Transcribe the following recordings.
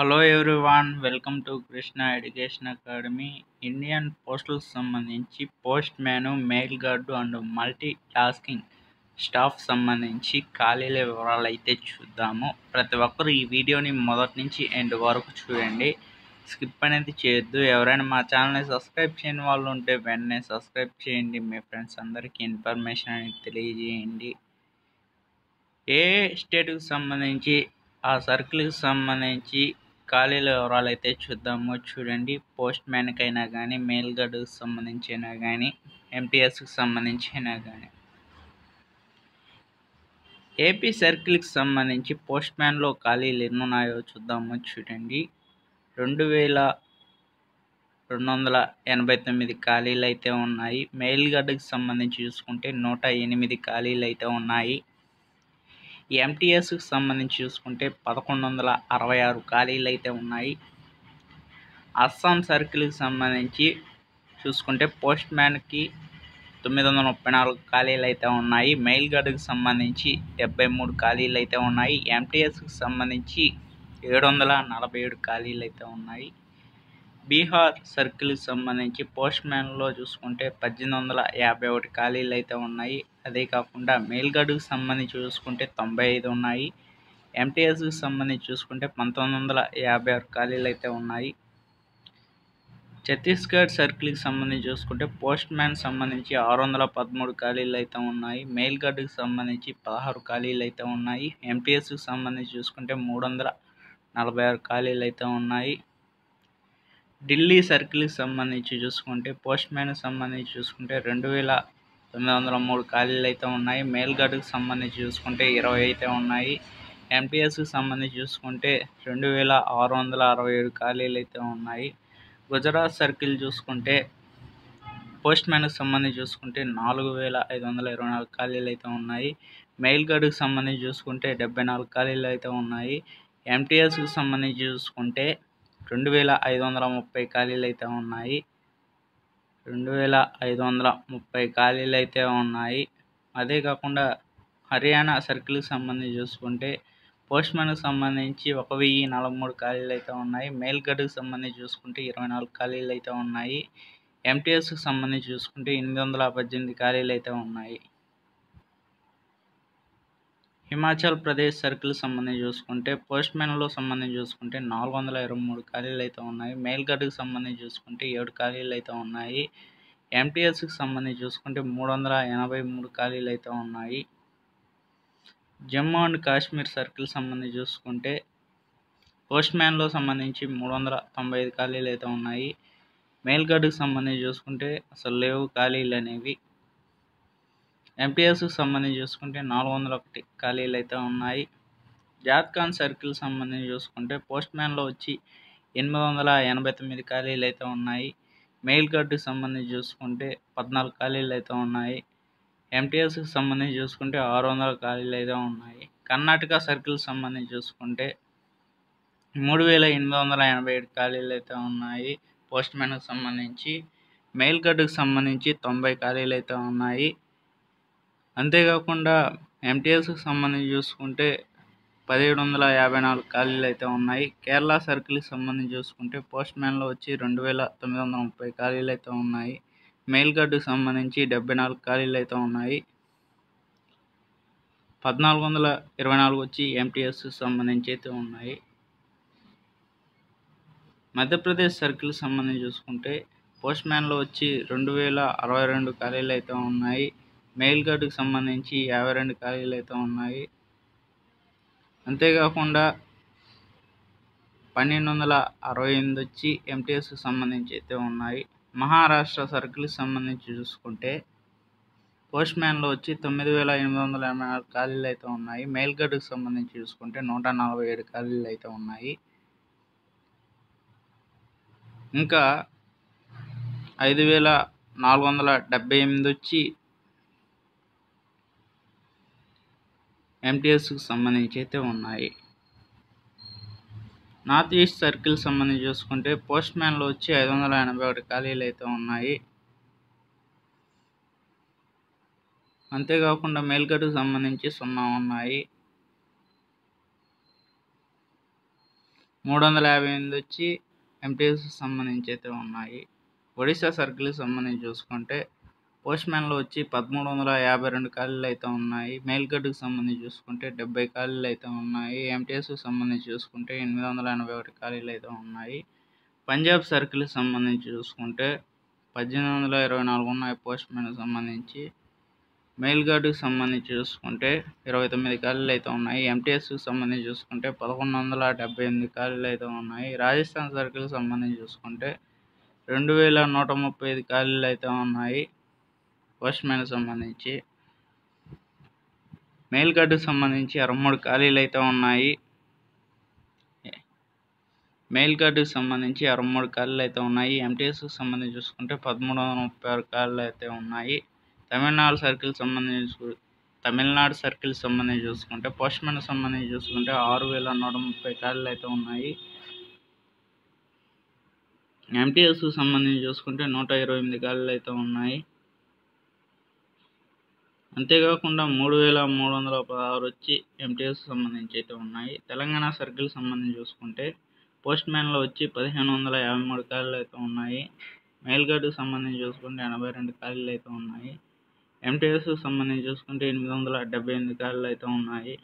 Hello everyone welcome to Krishna education academy Indian postal సంబంధించి postman mail guard and multi tasking staff సంబంధించి ఖాళీల వివరాలు అయితే చూద్దాము. ప్రతి ఒక్కరు ఈ వీడియోని మొదటి నుంచి ఎండ్ వరకు చూడండి. స్కిప్ అనేది చేయొద్దు. ఎవరైనా మా ఛానల్ని సబ్స్క్రైబ్ చేయని వాళ్ళు ఉంటే వెంటనే సబ్స్క్రైబ్ చేయండి. మీ ఫ్రెండ్స్ అందరికీ ఇన్ఫర్మేషన్ అనేది తెలియజేయండి. ఏ స్టేట్కి సంబంధించి ఆ సర్కిల్కి సంబంధించి ఖాళీల వివరాలు అయితే చూద్దాము చూడండి. పోస్ట్ మ్యాన్కి అయినా కానీ మెయిల్ గార్డుకి సంబంధించి అయినా కానీ ఎంటీఎస్కి సంబంధించి అయినా కానీ ఏపీ సర్కిల్కి సంబంధించి పోస్ట్ మ్యాన్లో ఖాళీలు ఎన్ని ఉన్నాయో చూద్దాము చూడండి. రెండు వేల రెండు వందల ఎనభై తొమ్మిది ఖాళీలు అయితే ఉన్నాయి. మెయిల్ గార్డుకి సంబంధించి చూసుకుంటే నూట ఎనిమిది ఖాళీలు అయితే ఉన్నాయి. ఎంటీఎస్కి సంబంధించి చూసుకుంటే పదకొండు వందల అరవై ఆరు ఖాళీలు అయితే ఉన్నాయి. అస్సాం సర్కిల్కి సంబంధించి చూసుకుంటే పోస్ట్ మ్యాన్కి తొమ్మిది వందల ముప్పై నాలుగు ఖాళీలు అయితే ఉన్నాయి. మెయిల్ గార్డుకి సంబంధించి డెబ్బై మూడు ఖాళీలు అయితే ఉన్నాయి ఎంటీఎస్కి సంబంధించి ఏడు వందల నలభై ఏడు ఖాళీలు అయితే ఉన్నాయి. బీహార్ సర్కిల్కి సంబంధించి పోస్ట్ మ్యాన్లో చూసుకుంటే పద్దెనిమిది వందల యాభై ఒకటి ఖాళీలు అయితే ఉన్నాయి. అదే కాకుండా మెయిల్ సంబంధించి చూసుకుంటే తొంభై ఐదు ఉన్నాయి. ఎంటీఎస్కి సంబంధించి చూసుకుంటే పంతొమ్మిది వందల యాభై ఆరు ఖాళీలు అయితే ఉన్నాయి. ఛత్తీస్గఢ్ సర్కిల్కి సంబంధించి చూసుకుంటే పోస్ట్ మ్యాన్ సంబంధించి ఆరు వందల పదమూడు ఖాళీలు అయితే ఉన్నాయి. మెయిల్ సంబంధించి పదహారు ఖాళీలు అయితే ఉన్నాయి. ఎంటీఎస్కి సంబంధించి చూసుకుంటే మూడు వందల నలభై ఆరు ఖాళీలు అయితే ఉన్నాయి. ఢిల్లీ సర్కిల్కి సంబంధించి చూసుకుంటే పోస్ట్ మ్యాన్కి సంబంధించి చూసుకుంటే రెండు వేల తొమ్మిది వందల మూడు ఖాళీలు అయితే ఉన్నాయి. మెయిల్ సంబంధించి చూసుకుంటే ఇరవై అయితే ఉన్నాయి. ఎంటీఎస్కి సంబంధించి చూసుకుంటే రెండు వేల ఆరు వందల అరవై ఏడు ఖాళీలు అయితే ఉన్నాయి. గుజరాత్ సర్కిల్ చూసుకుంటే పోస్ట్ మ్యాన్కి సంబంధించి చూసుకుంటే నాలుగు వేల ఐదు వందల ఇరవై నాలుగు ఖాళీలు అయితే ఉన్నాయి. మెయిల్ గార్డుకి సంబంధించి చూసుకుంటే డెబ్బై నాలుగు ఖాళీలు అయితే ఉన్నాయి. ఎంటీఎస్కి సంబంధించి చూసుకుంటే రెండు వేల ఐదు వందల ముప్పై ఖాళీలు అయితే ఉన్నాయి. రెండు వేల ఐదు వందల ముప్పై ఖాళీలు అయితే ఉన్నాయి. అదే కాకుండా హర్యానా సర్కిల్కి సంబంధించి చూసుకుంటే పోస్ట్ మ్యాన్కి సంబంధించి ఒక వెయ్యి నలభై మూడు ఖాళీలు అయితే ఉన్నాయి. మెయిల్ గడ్కి సంబంధించి చూసుకుంటే ఇరవై నాలుగు ఖాళీలు అయితే ఉన్నాయి. ఎంటీఎస్కి సంబంధించి చూసుకుంటే ఎనిమిది వందల పద్దెనిమిది ఖాళీలు అయితే ఉన్నాయి. హిమాచల్ ప్రదేశ్ సర్కిల్ సంబంధించి చూసుకుంటే పోస్ట్ మ్యాన్లో సంబంధించి చూసుకుంటే నాలుగు వందల ఇరవై మూడు ఖాళీలు అయితే ఉన్నాయి. మెయిల్ గడ్కి సంబంధించి చూసుకుంటే ఏడు ఖాళీలు అయితే ఉన్నాయి. ఎంటీఎస్కి సంబంధించి చూసుకుంటే మూడు వందల ఎనభై మూడు ఖాళీలు అయితే ఉన్నాయి. జమ్మూ అండ్ కాశ్మీర్ సర్కిల్ సంబంధించి చూసుకుంటే పోస్ట్ మ్యాన్లో సంబంధించి మూడు వందల తొంభై ఐదు ఖాళీలు అయితే ఉన్నాయి. మెయిల్ గార్డుకి సంబంధించి చూసుకుంటే అసలు లేవు ఖాళీలు అనేవి. ఎంపీఎస్కి సంబంధించి చూసుకుంటే నాలుగు వందల ఒకటి ఖాళీలు అయితే ఉన్నాయి. జాత్ఖాన్ సర్కిల్ సంబంధించి చూసుకుంటే పోస్ట్ మ్యాన్లో వచ్చి ఎనిమిది వందల ఎనభై తొమ్మిది ఖాళీలు అయితే ఉన్నాయి. మెయిల్ గార్డుకి సంబంధించి చూసుకుంటే పద్నాలుగు ఖాళీలు అయితే ఉన్నాయి ఎంటీఎస్కి సంబంధించి చూసుకుంటే ఆరు వందల ఖాళీలు అయితే ఉన్నాయి. కర్ణాటక సర్కిల్ సంబంధించి చూసుకుంటే మూడు వేల ఎనిమిది వందల ఎనభై ఏడు ఖాళీలు అయితే ఉన్నాయి. పోస్ట్ మ్యాన్కి సంబంధించి మెయిల్ గార్డుకి సంబంధించి తొంభై ఖాళీలు అయితే ఉన్నాయి. అంతేకాకుండా ఎంటీఎస్కి సంబంధించి చూసుకుంటే పదిహేడు వందల యాభై నాలుగు ఖాళీలు అయితే ఉన్నాయి. కేరళ సర్కిల్కి సంబంధించి చూసుకుంటే పోస్ట్ మ్యాన్లో వచ్చి రెండు వేల తొమ్మిది వందల ముప్పై ఖాళీలు అయితే ఉన్నాయి. మెయిల్ గార్డుకి సంబంధించి డెబ్బై నాలుగు ఖాళీలు అయితే ఉన్నాయి. పద్నాలుగు వందల ఇరవై నాలుగు వచ్చి ఎంటీఎస్కి సంబంధించి అయితే ఉన్నాయి. మధ్యప్రదేశ్ సర్కిల్ సంబంధించి చూసుకుంటే పోస్ట్ మ్యాన్లో వచ్చి రెండు వేల అరవై రెండు ఖాళీలు అయితే ఉన్నాయి. మెయిల్ గార్డుకి సంబంధించి యాభై రెండు ఖాళీలు అయితే ఉన్నాయి. అంతేకాకుండా పన్నెండు వందల అరవై ఎనిమిది వచ్చి ఎంటీఎస్కి సంబంధించి అయితే ఉన్నాయి. మహారాష్ట్ర సర్కిల్కి సంబంధించి చూసుకుంటే పోస్ట్ మ్యాన్లో వచ్చి తొమ్మిది వేల ఎనిమిది వందల ఎనభై నాలుగు ఖాళీలు అయితే ఉన్నాయి. మెయిల్ గార్డుకి సంబంధించి చూసుకుంటే నూట నలభై ఏడు ఖాళీలు అయితే ఉన్నాయి. ఇంకా ఐదు వేల నాలుగు వందల డెబ్బై ఎనిమిది వచ్చి ఎంటీఎస్కి సంబంధించి అయితే ఉన్నాయి. నార్త్ ఈస్ట్ సర్కిల్ సంబంధించి చూసుకుంటే పోస్ట్ మ్యాన్లో వచ్చి ఐదు వందల ఎనభై ఒకటి ఖాళీలు అయితే ఉన్నాయి. అంతేకాకుండా మేల్గడ్కు సంబంధించి సున్నా ఉన్నాయి. మూడు వందల యాభై ఎనిమిది వచ్చి ఎంటీఎస్కి సంబంధించి అయితే ఉన్నాయి. ఒడిశా సర్కిల్కి సంబంధించి చూసుకుంటే పోస్ట్ మ్యాన్లో వచ్చి పదమూడు వందల యాభై రెండు ఖాళీలు అయితే ఉన్నాయి. మేల్గడ్డకు సంబంధించి చూసుకుంటే డెబ్బై ఖాళీలు అయితే ఉన్నాయి. ఎంటీఎస్కి సంబంధించి చూసుకుంటే ఎనిమిది వందల ఎనభై ఒకటి ఖాళీలు అయితే ఉన్నాయి. పంజాబ్ సర్కిల్కి సంబంధించి చూసుకుంటే పద్దెనిమిది వందల ఇరవై నాలుగు ఉన్నాయి పోస్ట్ మ్యాన్కి సంబంధించి. మెయిల్ గార్డుకి సంబంధించి చూసుకుంటే ఇరవై తొమ్మిది ఖాళీలు అయితే ఉన్నాయి. ఎంటీఎస్కి సంబంధించి చూసుకుంటే పదకొండు వందల డెబ్బై ఎనిమిది ఖాళీలు అయితే ఉన్నాయి. రాజస్థాన్ సర్కిల్కి సంబంధించి చూసుకుంటే రెండు వేల నూట ముప్పై ఐదు ఖాళీలు అయితే ఉన్నాయి. పోస్ట్ సంబంధించి. మెయిల్ గార్డుకు సంబంధించి అరవై మూడు ఖాళీలు అయితే ఉన్నాయి. మెయిల్ గార్డుకు సంబంధించి అరవై మూడు ఖాళీలు అయితే ఉన్నాయి. ఎంటీఎస్కి సంబంధించి చూసుకుంటే పదమూడు వందల ముప్పై ఆరు ఖాళీలు అయితే ఉన్నాయి. తమిళనాడు సర్కిల్ సంబంధించి తమిళనాడు సర్కిల్ సంబంధించి చూసుకుంటే పోస్ట్ సంబంధించి చూసుకుంటే ఆరు వేల నూట ముప్పై ఖాళీలు అయితే ఉన్నాయి. ఎంటీఎస్కి సంబంధించి చూసుకుంటే నూట ఇరవై ఎనిమిది ఖాళీలు అయితే ఉన్నాయి. అంతేకాకుండా మూడు వేల మూడు వందల పదహారు వచ్చి ఎంటీఎస్ సంబంధించి అయితే ఉన్నాయి. తెలంగాణ సర్కిల్ సంబంధించి చూసుకుంటే పోస్ట్ మ్యాన్లో వచ్చి పదిహేను వందల యాభై మూడు ఖాళీలు అయితే ఉన్నాయి. మెయిల్ గార్డుకి సంబంధించి చూసుకుంటే ఎనభై రెండు ఖాళీలు అయితే ఉన్నాయి. ఎంటీఎస్కు సంబంధించి చూసుకుంటే ఎనిమిది వందల డెబ్బై ఎనిమిది ఖాళీలు అయితే ఉన్నాయి.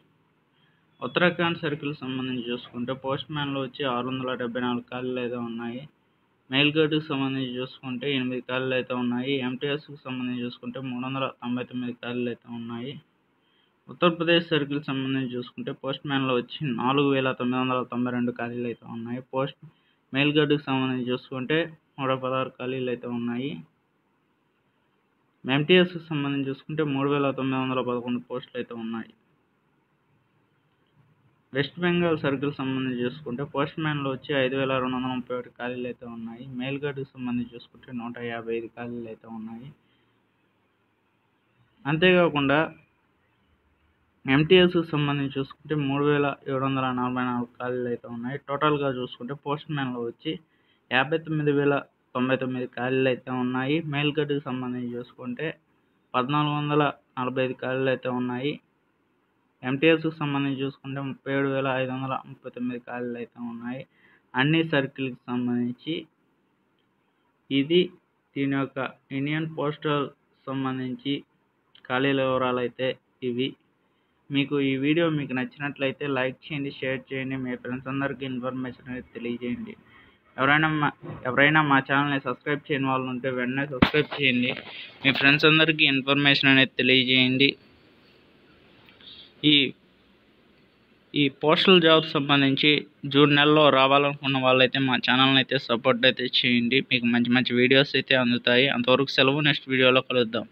ఉత్తరాఖండ్ సర్కిల్ సంబంధించి చూసుకుంటే పోస్ట్ మ్యాన్లో వచ్చి ఆరు వందల డెబ్బై నాలుగు ఖాళీలు అయితే ఉన్నాయి. మెయిల్ గార్డుకి సంబంధించి చూసుకుంటే ఎనిమిది ఖాళీలు అయితే ఉన్నాయి. ఎంటీఎస్కి సంబంధించి చూసుకుంటే మూడు వందల తొంభై తొమ్మిది ఖాళీలు అయితే ఉన్నాయి. ఉత్తరప్రదేశ్ సర్కిల్ సంబంధించి చూసుకుంటే పోస్ట్ మ్యాన్లో వచ్చి నాలుగు వేల తొమ్మిది వందల తొంభై రెండు ఖాళీలు అయితే ఉన్నాయి. పోస్ట్ మెయిల్ గార్డుకి సంబంధించి చూసుకుంటే నూట పదహారు ఖాళీలు అయితే ఉన్నాయి. ఎంటీఎస్కి సంబంధించి చూసుకుంటే మూడు వేల తొమ్మిది వందల పదకొండు పోస్టులు అయితే ఉన్నాయి. వెస్ట్ బెంగాల్ సర్కిల్ సంబంధించి చూసుకుంటే పోస్ట్ మ్యాన్లో వచ్చి ఐదు వేల రెండు వందల ముప్పై ఒకటి ఖాళీలు అయితే ఉన్నాయి. మెయిల్ గార్డుకి సంబంధించి చూసుకుంటే నూట యాభై ఐదు ఖాళీలు అయితే ఉన్నాయి. అంతేకాకుండా ఎంటీఎస్కి సంబంధించి చూసుకుంటే మూడు వేల ఏడు వందల నలభై నాలుగు ఖాళీలు అయితే ఉన్నాయి. టోటల్గా చూసుకుంటే పోస్ట్ మ్యాన్లో వచ్చి యాభై తొమ్మిది వేల తొంభై తొమ్మిది ఖాళీలు అయితే ఉన్నాయి. మెయిల్ గడ్డుకి సంబంధించి చూసుకుంటే పద్నాలుగు వందల నలభై ఐదు ఖాళీలు అయితే ఉన్నాయి. ఎంటీఎస్కి సంబంధించి చూసుకుంటే ముప్పై ఏడు వేల ఐదు వందల ముప్పై తొమ్మిది ఖాళీలు అయితే ఉన్నాయి. అన్ని సర్కిల్కి సంబంధించి ఇది దీని యొక్క ఇండియన్ పోస్టల్ సంబంధించి ఖాళీల వివరాలు అయితే ఇవి. మీకు ఈ వీడియో మీకు నచ్చినట్లయితే లైక్ చేయండి షేర్ చేయండి మీ ఫ్రెండ్స్ అందరికీ ఇన్ఫర్మేషన్ అనేది తెలియజేయండి. ఎవరైనా మా ఎవరైనా మా ఛానల్ని సబ్స్క్రైబ్ చేయని వాళ్ళు ఉంటే వెంటనే సబ్స్క్రైబ్ చేయండి. మీ ఫ్రెండ్స్ అందరికీ ఇన్ఫర్మేషన్ అనేది తెలియజేయండి. ఈ ఈ పోస్టల్ జాబ్ సంబంధించి జూన్ నెలలో రావాలనుకున్న వాళ్ళైతే మా ఛానల్ని అయితే సపోర్ట్ అయితే చేయండి. మీకు మంచి మంచి వీడియోస్ అయితే అందుతాయి. అంతవరకు సెలవు. నెక్స్ట్ వీడియోలో కలుద్దాం.